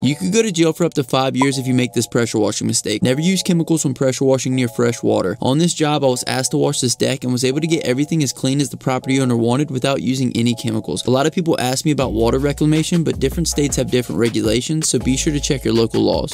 You could go to jail for up to 5 years if you make this pressure washing mistake. Never use chemicals when pressure washing near fresh water. On this job, I was asked to wash this deck and was able to get everything as clean as the property owner wanted without using any chemicals. A lot of people ask me about water reclamation, but different states have different regulations, so be sure to check your local laws.